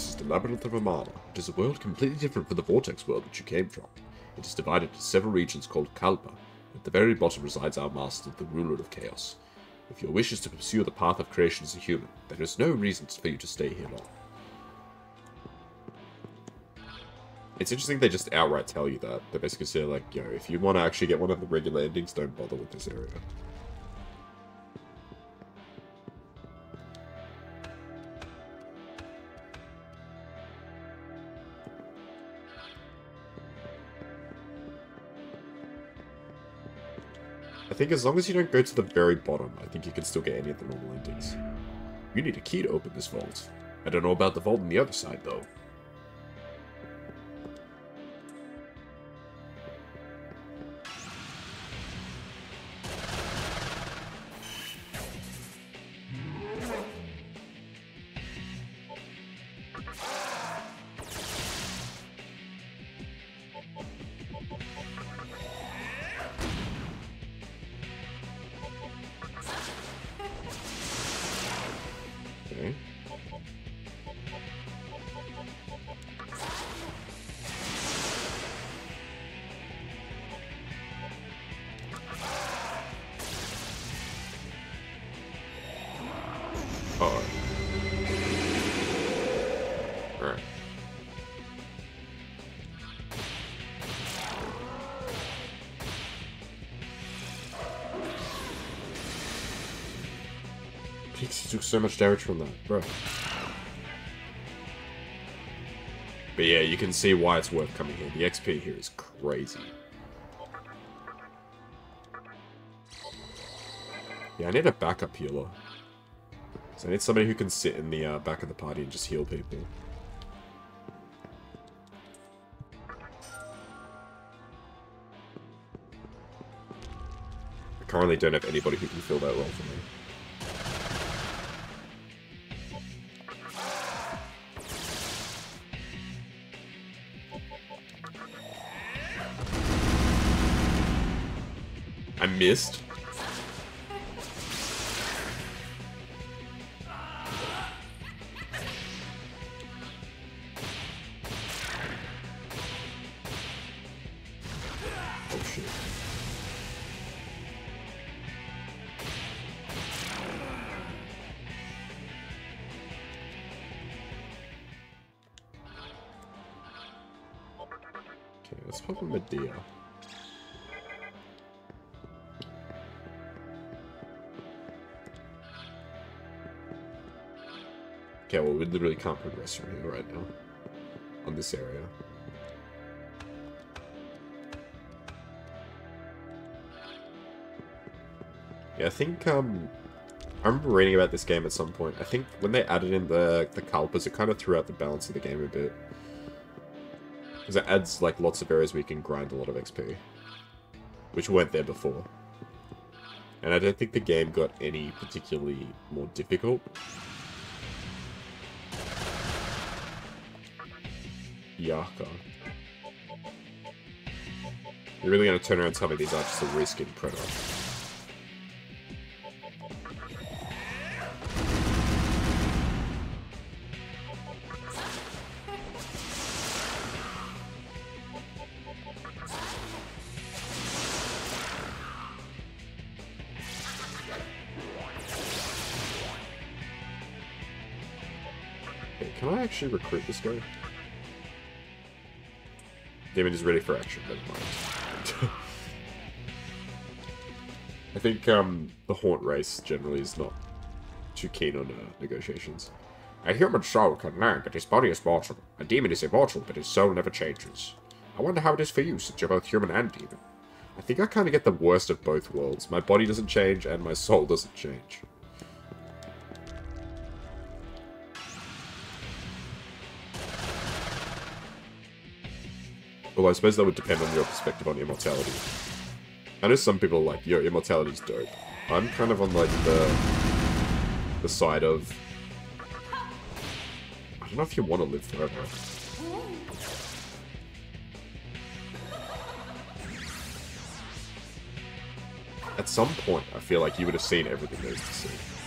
This is the Labyrinth of Amala. It is a world completely different from the Vortex world that you came from. It is divided into several regions called Kalpa. At the very bottom resides our master, the ruler of chaos. If your wish is to pursue the path of creation as a human, there is no reason for you to stay here long. It's interesting they just outright tell you that. They basically say, like, yo, if you want to actually get one of the regular endings, don't bother with this area. Think as long as you don't go to the very bottom, I think you can still get any of the normal endings. You need a key to open this vault. I don't know about the vault on the other side, though. Pixie took so much damage from that, bro. But yeah, you can see why it's worth coming here. The XP here is crazy. Yeah, I need a backup healer. So I need somebody who can sit in the uh, back of the party and just heal people. I currently don't have anybody who can fill that role for me. Missed. Oh. Okay, let's pop a Media. Literally can't progress from here right now. On this area. Yeah, I think, um... I remember reading about this game at some point. I think when they added in the, the Kalpas, it kind of threw out the balance of the game a bit. Because it adds, like, lots of areas where you can grind a lot of XP. Which weren't there before. And I don't think the game got any particularly more difficult. Yaka. You're really gonna turn around and tell me these are just a reskin Predator. Okay, can I actually recruit this guy? Damon is ready for action, never mind. I think um, the Haunt race generally is not too keen on uh, negotiations. A human soul can learn but his body is mortal. A demon is immortal, but his soul never changes. I wonder how it is for you, since you're both human and demon. I think I kind of get the worst of both worlds. My body doesn't change, and my soul doesn't change. Well, I suppose that would depend on your perspective on immortality. I know some people are like, yo, immortality's dope. I'm kind of on like the the side of I don't know if you want to live forever. At some point, I feel like you would have seen everything there is to see.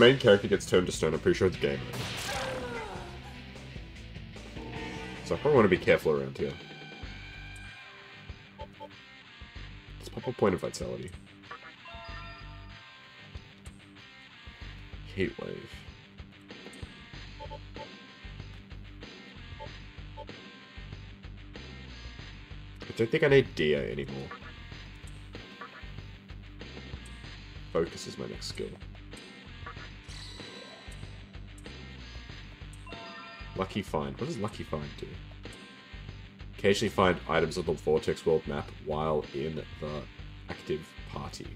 Main character gets turned to stone, I'm pretty sure it's game. So I probably want to be careful around here. Let's pop a point of vitality. Heat wave. I don't think I need Dia anymore. Focus is my next skill. Lucky Find. What does Lucky Find do? Occasionally find items on the Vortex World map while in the active party.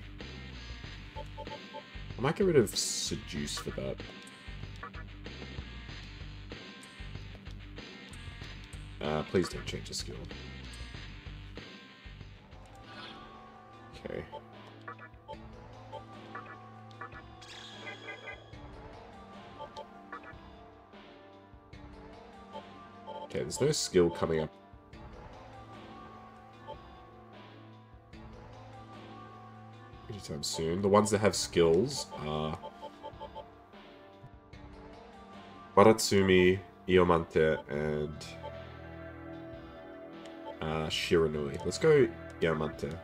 I might get rid of Seduce for that. Uh, please don't change the skill. There's no skill coming up. Anytime soon. The ones that have skills are... Wadatsumi, Iyomante, and... Uh, Shiranui. Let's go Iyomante.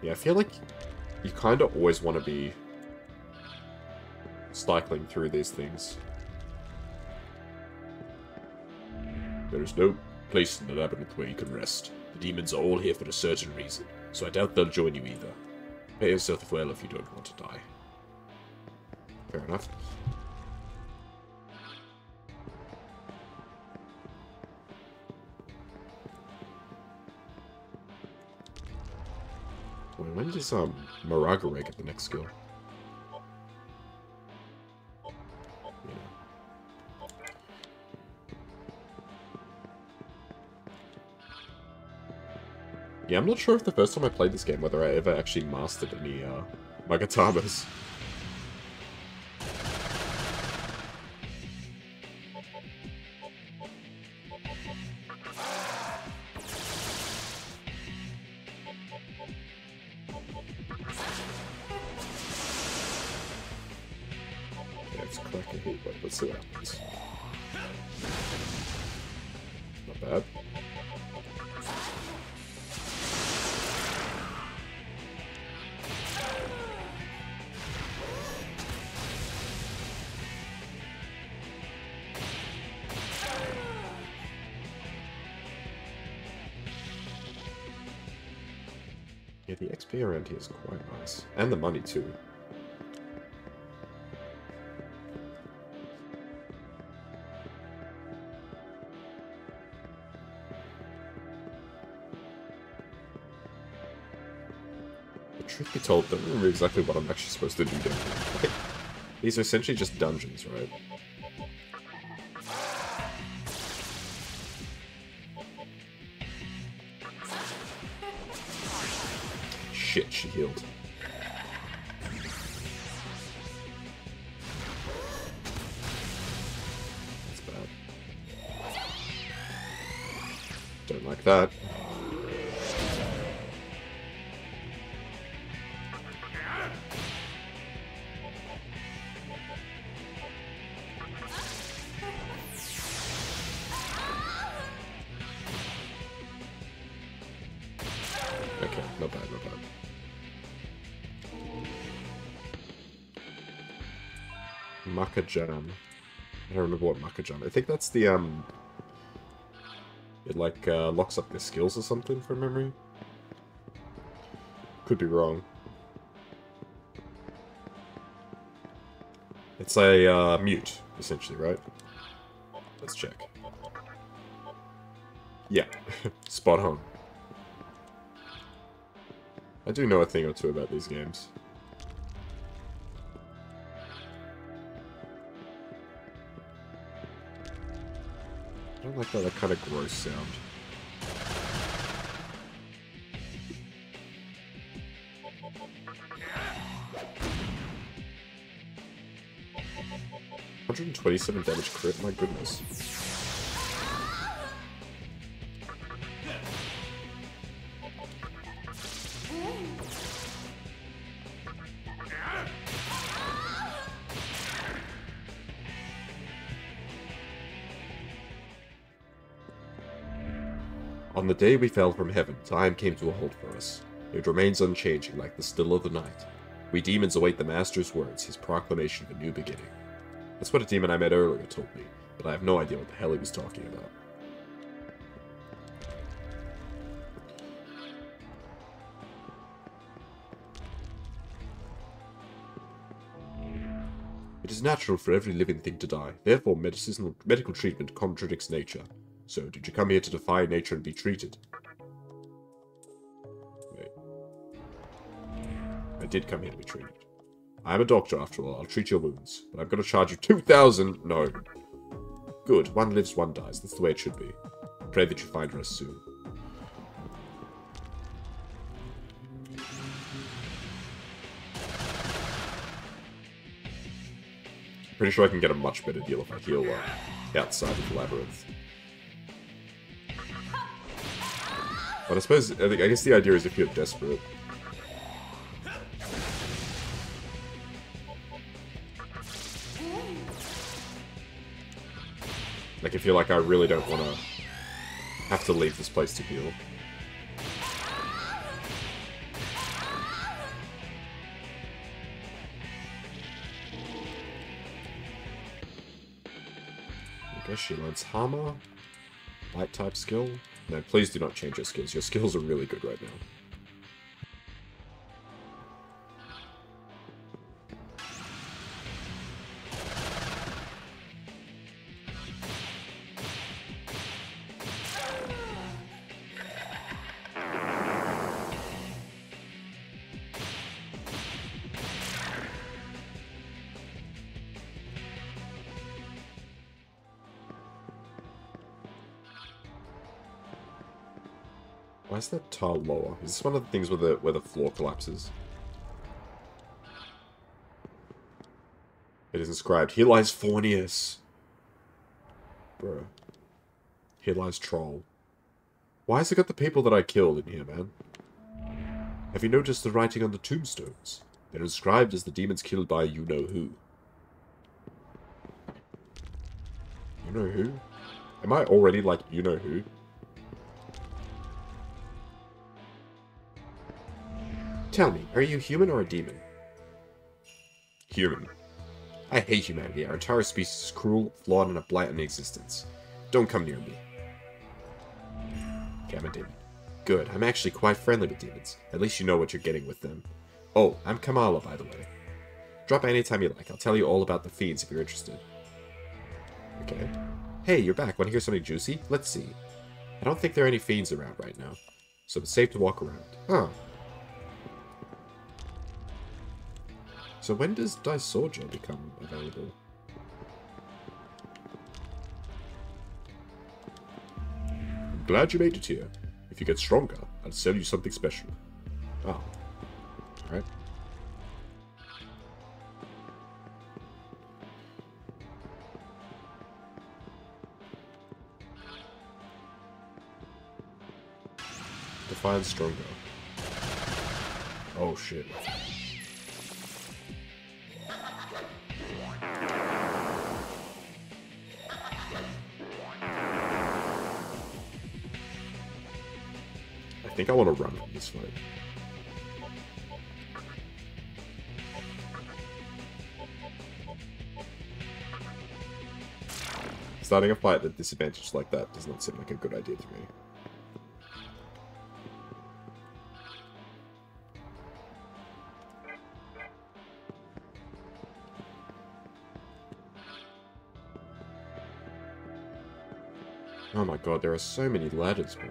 Yeah, I feel like you kind of always want to be cycling through these things. There is no place in the labyrinth where you can rest. The demons are all here for a certain reason, so I doubt they'll join you either. Pay yourself well if you don't want to die. Fair enough. When does um Marogareh get the next skill? Yeah, I'm not sure if the first time I played this game, whether I ever actually mastered any uh, Magatamas. Yeah, Here is quite nice. And the money, too. The truth be told, don't remember exactly what I'm actually supposed to do. These are essentially just dungeons, right? She healed. That's bad. Don't like that. Okay, not bad, not bad. Makajam. I don't remember what Makajam. I think that's the um. It like uh, locks up their skills or something from memory. Could be wrong. It's a uh, mute, essentially, right? Let's check. Yeah, spot on. I do know a thing or two about these games. I like that, that kind of gross sound. Hundred and twenty-seven damage crit. My goodness. On the day we fell from heaven, time came to a halt for us. It remains unchanging like the still of the night. We demons await the Master's words, his proclamation of a new beginning. That's what a demon I met earlier told me, but I have no idea what the hell he was talking about. It is natural for every living thing to die, therefore medicinal, medical treatment contradicts nature. So, did you come here to defy nature and be treated? I did come here to be treated. I am a doctor, after all. I'll treat your wounds. But I'm going to charge you 2,000... No. Good. One lives, one dies. That's the way it should be. Pray that you find rest soon. Pretty sure I can get a much better deal if I heal uh, outside of the labyrinth. But I suppose, I, think, I guess the idea is if you're desperate. Like, if you're like, I really don't want to have to leave this place to heal. I guess she learns Hama. Light type skill. No, please do not change your skills. Your skills are really good right now. Is that tile lower? Is this one of the things where the where the floor collapses? It is inscribed, Here lies Forneus. Bro. Here lies Troll. Why has it got the people that I killed in here, man? Have you noticed the writing on the tombstones? They're inscribed as the demons killed by you-know-who. You-know-who? Am I already like you-know-who? Tell me, are you human or a demon? Human. I hate humanity. Our entire species is cruel, flawed, and a blight on existence. Don't come near me. Okay, I'm a demon. Good, I'm actually quite friendly with demons. At least you know what you're getting with them. Oh, I'm Kamala, by the way. Drop by anytime you like. I'll tell you all about the fiends if you're interested. Okay. Hey, you're back. Want to hear something juicy? Let's see. I don't think there are any fiends around right now, so it's safe to walk around. Huh. So when does Disorgia become available? I'm glad you made it here. If you get stronger, I'll sell you something special. Oh. Alright. Define stronger. Oh shit. Think I want to run from this fight. Starting a fight at disadvantage like that does not seem like a good idea to me. Oh my god, there are so many ladders, bro.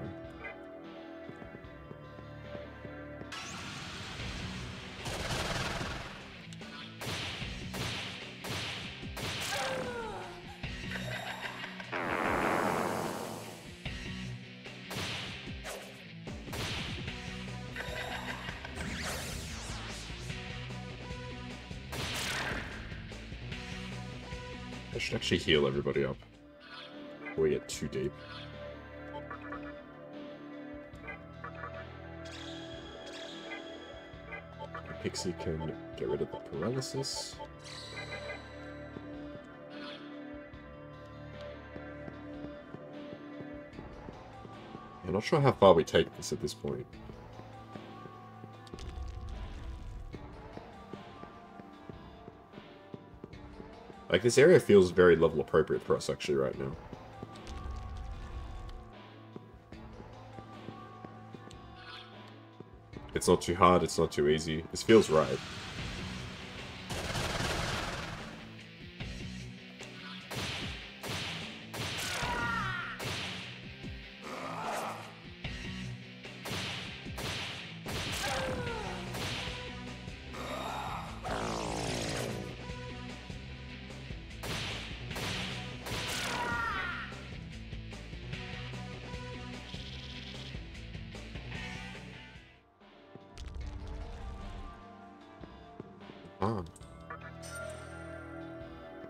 I should actually heal everybody up we get too deep. Pixie can get rid of the paralysis. I'm not sure how far we take this at this point. Like, this area feels very level appropriate for us, actually, right now. It's not too hard, it's not too easy. This feels right.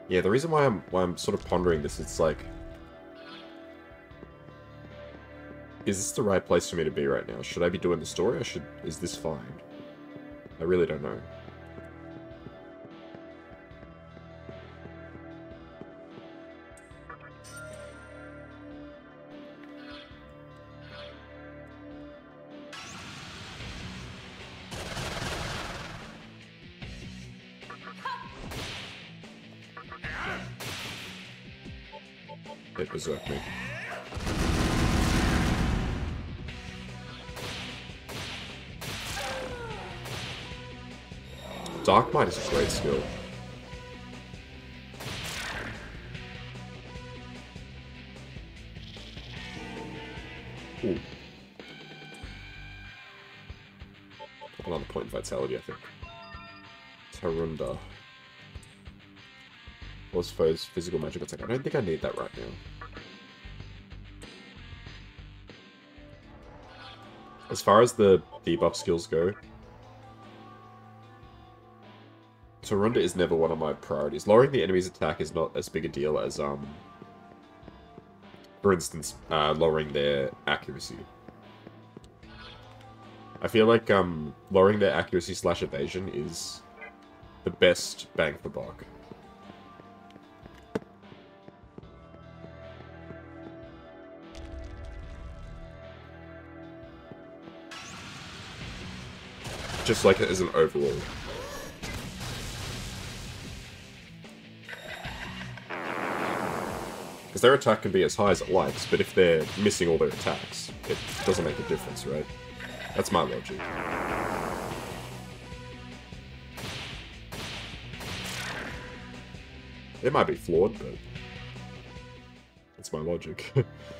Yeah, the reason why I'm why I'm sort of pondering this, it's like Is this the right place for me to be right now? Should I be doing the story or should is this fine? I really don't know. It berserk me. Dark Might is a great skill. Ooh. Another point in vitality, I think. Tarunda. Was foes physical magic attack. I don't think I need that right now. As far as the debuff skills go, Tarunda is never one of my priorities. Lowering the enemy's attack is not as big a deal as, um, for instance, uh, lowering their accuracy. I feel like um, lowering their accuracy slash evasion is the best bang for buck. Just like it is an overall. Because their attack can be as high as it likes, but if they're missing all their attacks, it doesn't make a difference, right? That's my logic. It might be flawed, but it's my logic.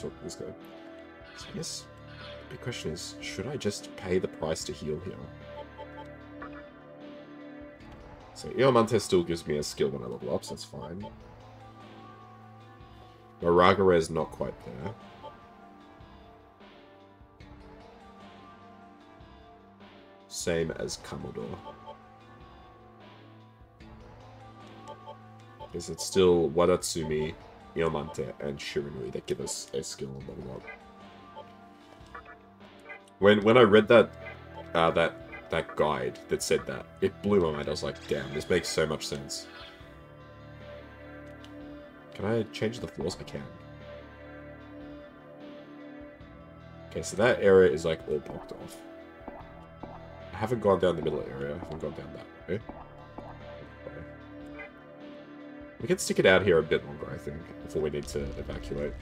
I already talked to this guy. So I guess the question is, should I just pay the price to heal here? So Iyomante still gives me a skill when I level up, so that's fine. Marogareh is not quite there. Same as Kamudo. Is it still Wadatsumi, Iyomante, and Shiranui that give us a skill level up? When when I read that uh, that that guide that said that, it blew my mind. I was like, damn, this makes so much sense. Can I change the floors? I can. Okay, so that area is like all blocked off. I haven't gone down the middle area. I haven't gone down that way. We can stick it out here a bit longer, I think, before we need to evacuate.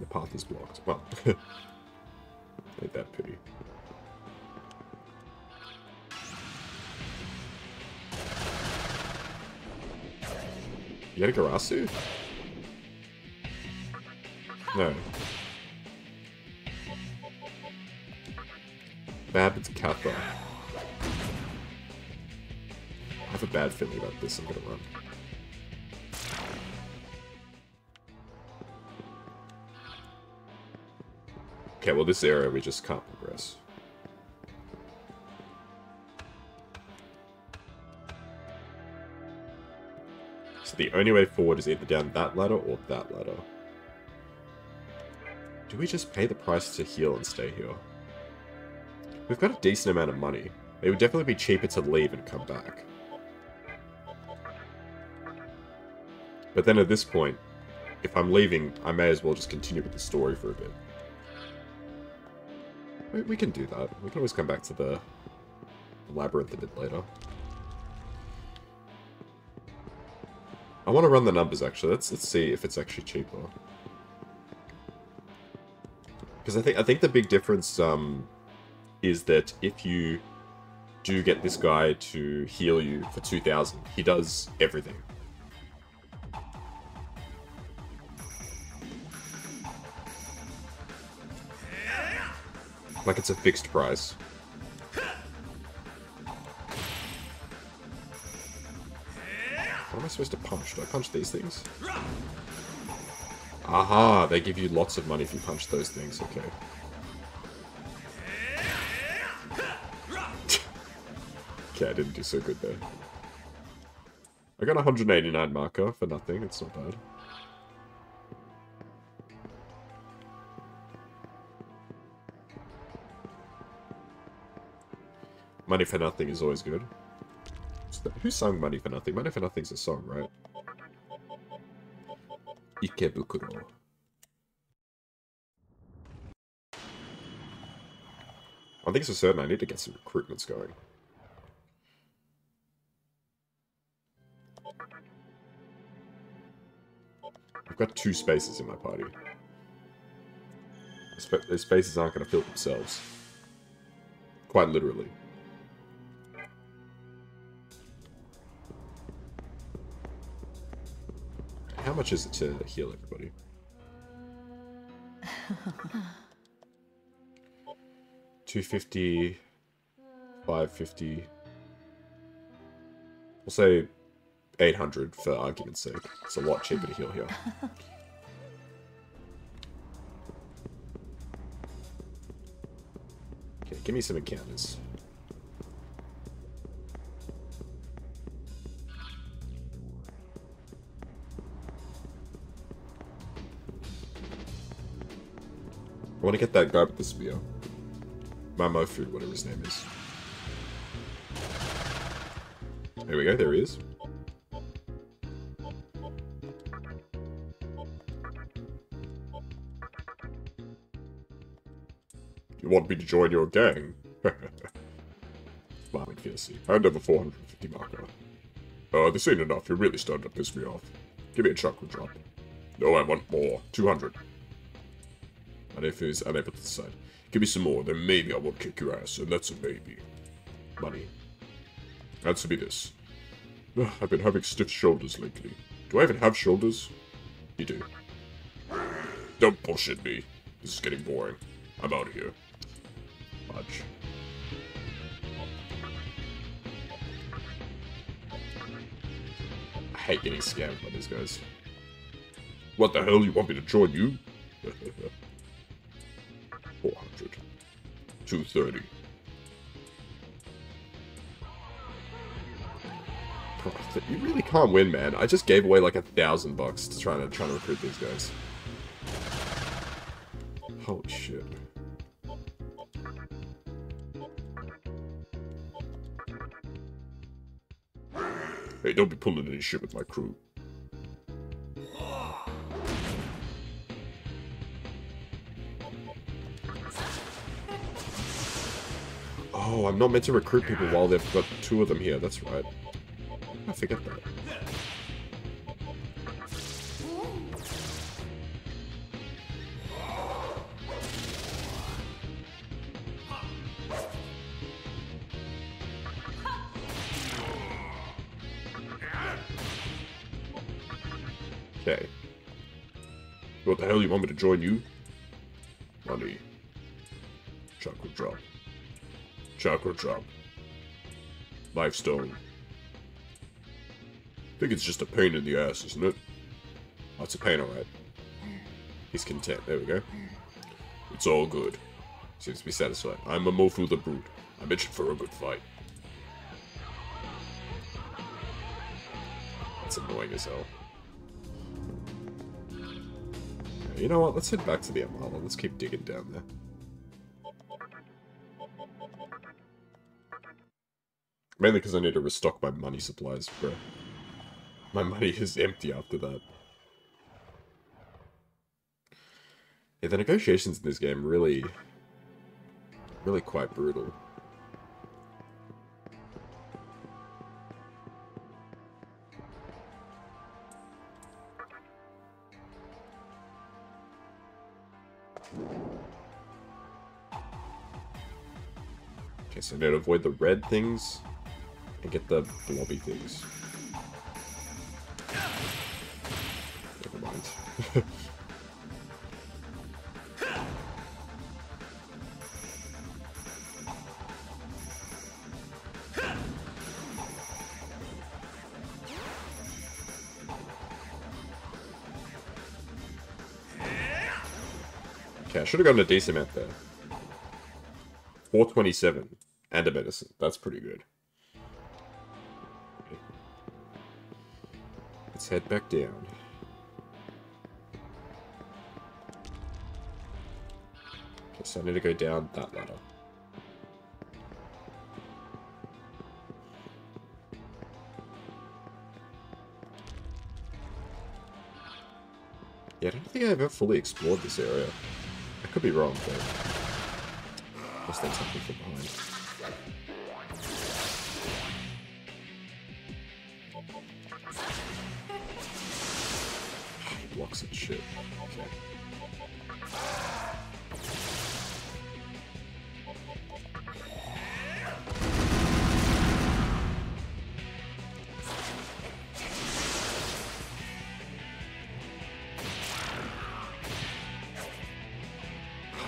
The path is blocked. Well, ain't that pity. You a Garasu? No. Babbitt's Kappa. I have a bad feeling about this. I'm gonna run. Okay, well this area we just can't progress. So the only way forward is either down that ladder or that ladder. Do we just pay the price to heal and stay here? We've got a decent amount of money. It would definitely be cheaper to leave and come back. But then at this point, if I'm leaving, I may as well just continue with the story for a bit. We, can do that. We can always come back to the labyrinth a bit later. I want to run the numbers actually. Let's let's see if it's actually cheaper. Because I think I think the big difference um, is that if you do get this guy to heal you for 2,000, he does everything. Like it's a fixed price. What am I supposed to punch? Do I punch these things? Aha, they give you lots of money if you punch those things, okay. Okay, I didn't do so good there. I got 189 Macca for nothing, it's not bad. Money for Nothing is always good. Who sung Money for Nothing? Money for Nothing's a song, right? Ikebukuro. I think it's a certain I need to get some recruitments going. I've got two spaces in my party. Those spaces aren't going to fill themselves. Quite literally. How much is it to heal everybody? Two fifty, five fifty. We'll say eight hundred for argument's sake. It's a lot cheaper to heal here. Okay, give me some encounters. I want to get that guy with the spear. Momunofu, whatever his name is. There we go, there he is. Want me to join your gang? Smiling fiercely. Hand over 450 Macca. Uh, this ain't enough. You're really starting to piss me off. Give me a chakra drop. No, I want more. 200. And if he's unable to decide, give me some more, then maybe I won't kick your ass, and that's a maybe. Money. Answer me this. Ugh, I've been having stiff shoulders lately. Do I even have shoulders? You do. Don't bullshit me. This is getting boring. I'm out of here. Fudge. I hate getting scammed by these guys. What the hell, you want me to join you? 400. 230. You really can't win, man. I just gave away like a thousand bucks to try to try to recruit these guys. Holy shit. Hey, don't be pulling any shit with my crew. Oh, I'm not meant to recruit people while they've got two of them here. That's right. I forget that. Want me to join you? Money. Chakra drop. Chakra drop. Life stone. I think it's just a pain in the ass, isn't it? Oh, it's a pain, alright. He's content. There we go. It's all good. Seems to be satisfied. I'm a Mofu the Brute. I'm itching for a good fight. That's annoying as hell. You know what? Let's head back to the Amala. Let's keep digging down there. Mainly because I need to restock my money supplies, bro. My money is empty after that. Yeah, the negotiations in this game really, really quite brutal. Okay, so I need to avoid the red things and get the blobby things. Never mind. should have gotten a decent amount there. 427 and a medicine. That's pretty good. Let's head back down. Okay, so I need to go down that ladder. Yeah, I don't think I've ever fully explored this area. I could be wrong, but... Unless there's something from behind. Blocks and shit. Okay.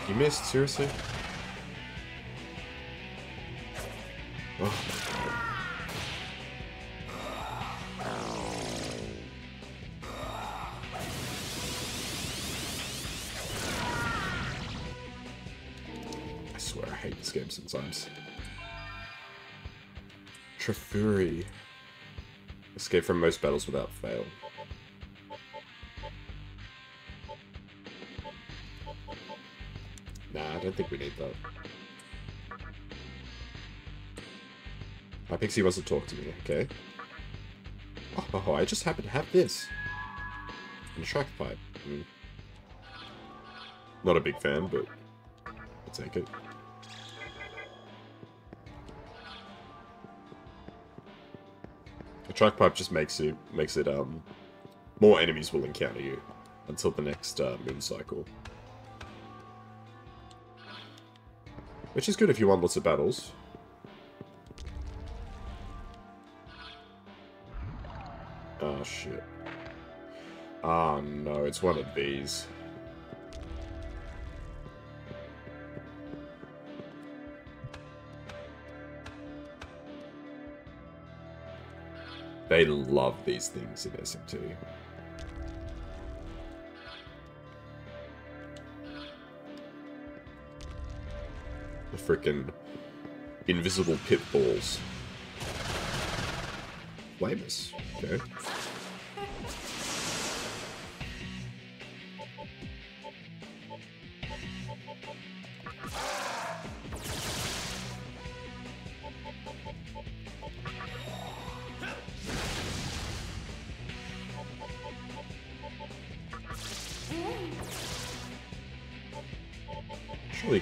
You missed, seriously? Escape from most battles without fail. Nah, I don't think we need that. My pixie wants to talk to me, okay? Oh, oh I just happen to have this. And a track pipe. Mm. Not a big fan, but I'll take it. Track pipe just makes it makes it um more enemies will encounter you until the next uh, moon cycle. Which is good if you want lots of battles. Oh shit. Oh no, it's one of these. They love these things in SMT. The freaking invisible pitballs. Flaemis. Okay.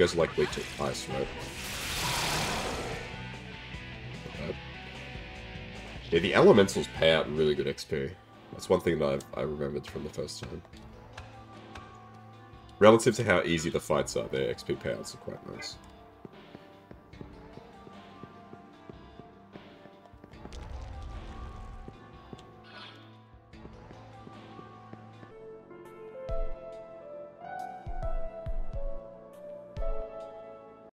Surely you guys are like to ice, right? Bad. Yeah, the elementals pay out really good XP. That's one thing that I've, I remembered from the first time. Relative to how easy the fights are, their XP payouts are quite nice.